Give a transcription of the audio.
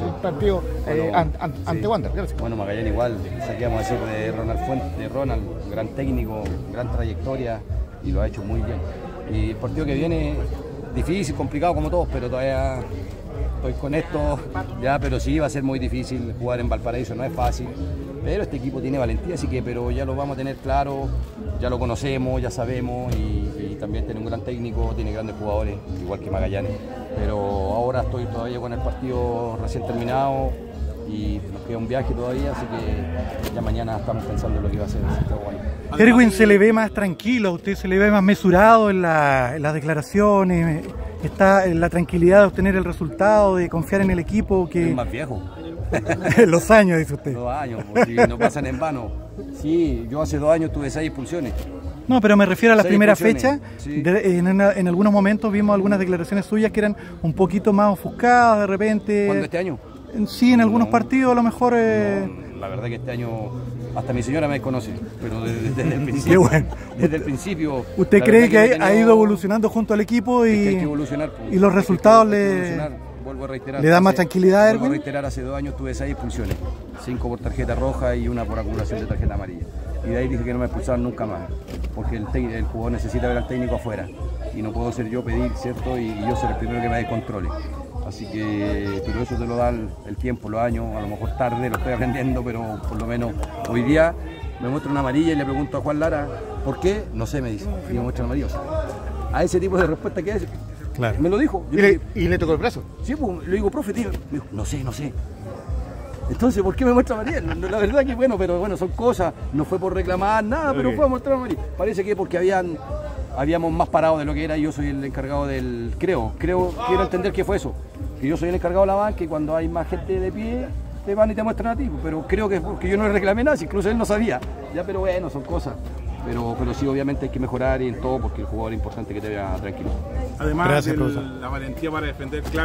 partido eh, Bueno, an- an- ante sí. Wander. Gracias. Bueno, Magallanes igual, saquemos a decir de Ronald Fuentes, de Ronald, gran técnico, gran trayectoria y lo ha hecho muy bien. Y el partido que viene, difícil, complicado como todos, pero todavía estoy con esto, ya, pero sí va a ser muy difícil jugar en Valparaíso, no es fácil. Pero este equipo tiene valentía, así que, pero ya lo vamos a tener claro, ya lo conocemos, ya sabemos y, y también tiene un gran técnico, tiene grandes jugadores, igual que Magallanes. Pero ahora estoy todavía con el partido recién terminado y nos queda un viaje todavía, así que ya mañana estamos pensando en lo que va a ser. Erwin se le ve más tranquilo, a usted se le ve más mesurado en, la- en las declaraciones, está en la tranquilidad de obtener el resultado, de confiar en el equipo, Es que más viejo, los años, dice usted. dos años, si no pasan en vano. Sí, yo hace dos años tuve seis expulsiones. No, pero me refiero a la Seis primera expulsiones, fecha. sí. de- en, en- en algunos momentos vimos algunas declaraciones suyas que eran un poquito más ofuscadas de repente. ¿Cuándo este año? Sí, en algunos No. partidos a lo mejor... eh, No, la verdad que este año hasta mi señora me conoce, pero desde, desde el Qué principio. bueno. Desde el principio. ¿Usted cree que ha, ido evolucionando junto al equipo Es que hay y, que evolucionar, pues. y los resultados le. Vuelvo a reiterar. le dan más hace- tranquilidad, Vuelvo a reiterar, hace dos años tuve seis expulsiones. Cinco por tarjeta roja y una por acumulación de tarjeta amarilla. Y de ahí dije que no me expulsaban nunca más. Porque el jugador necesita ver al técnico afuera. Y no puedo ser yo pedir, ¿cierto? Y, y yo ser el primero que me descontrole. Así que, pero eso te lo da el, el tiempo, los años, a lo mejor tarde, lo estoy aprendiendo, pero por lo menos hoy día me muestra una amarilla y le pregunto a Juan Lara, ¿por qué? No sé, me dice. Y me muestra una amarilla. O sea, a ese tipo de respuesta que es, Claro. me lo dijo. Y le, dije, y le tocó el brazo. Sí, pues, le digo, profe, tío. Me dijo, no sé, no sé. Entonces, ¿por qué me muestra no, La verdad que bueno, pero bueno, son cosas. No fue por reclamar nada, pero fue a mostrar amarilla. Parece que porque habían, habíamos más parado de lo que era, y yo soy el encargado del. Creo, creo, quiero entender que fue eso. Que yo soy el encargado de la banca y cuando hay más gente de pie, te van y te muestran a ti. Pero creo que es porque yo no le reclamé nada, si incluso él no sabía. Ya, pero bueno, son cosas. Pero, pero sí, obviamente hay que mejorar y en todo porque el jugador es importante que te vea tranquilo. Además Gracias, la valentía para defender clave.